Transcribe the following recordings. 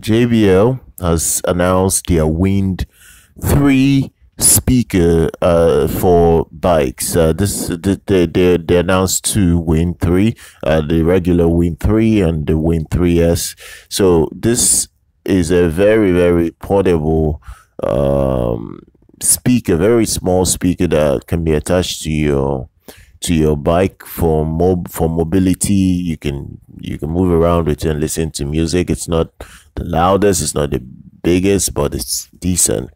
JBL has announced their Wind 3 speaker uh, for bikes. Uh, this they, they, they announced two Wind 3, uh, the regular Wind 3 and the Wind 3S. So this is a very very portable um, speaker, very small speaker that can be attached to your to your bike for mob for mobility. You can you can move around with it and listen to music. It's not the loudest it's not the biggest but it's decent.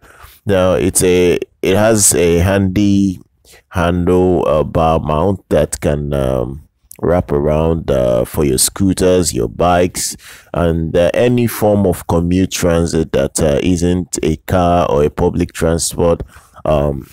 Now it's a it has a handy handle uh, bar mount that can um, wrap around uh, for your scooters your bikes and uh, any form of commute transit that uh, not a car or a public transport. Um,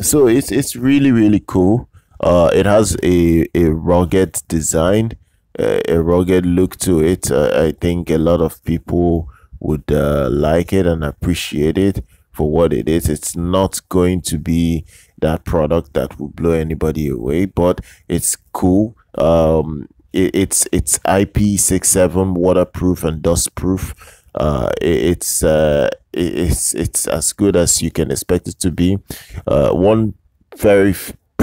so it's it's really really cool uh, it has a, a rugged design, uh, a rugged look to it. Uh, I think a lot of people would uh, like it and appreciate it for what it is. It's not going to be that product that will blow anybody away, but it's cool. Um, it, it's it's IP67 waterproof and dustproof. Uh, it, it's uh, it, it's it's as good as you can expect it to be. Uh, one very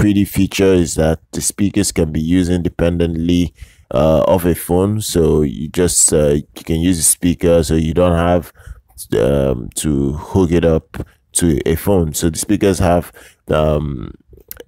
pretty feature is that the speakers can be used independently uh, of a phone. So you just uh, you can use the speaker, so you don't have um, to hook it up to a phone. So the speakers have um,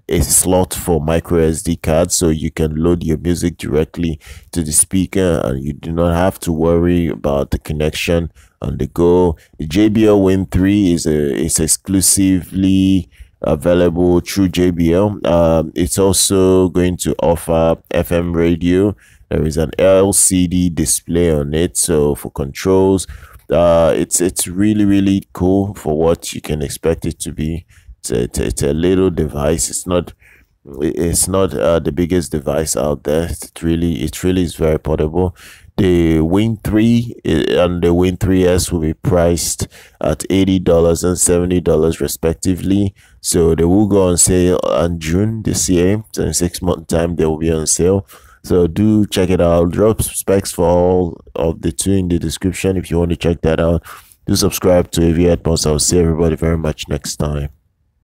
a slot for micro SD cards, so you can load your music directly to the speaker, and you do not have to worry about the connection on the go. The JBL Wind 3 is a is exclusively available through JBL. Um, it's also going to offer FM radio. There is an LCD display on it, so for controls, uh, it's it's really really cool for what you can expect it to be. It's a, it's a, it's a little device. It's not it's not uh, the biggest device out there. It really it really is very portable. The Wind 3 eh, and the Wind 3S will be priced at $80 and $70 respectively. So they will go on sale in June this year. So in six month time, they will be on sale. So do check it out. Drop specs for all of the two in the description if you want to check that out. Do subscribe to AV Atmos. I'll see everybody very much next time.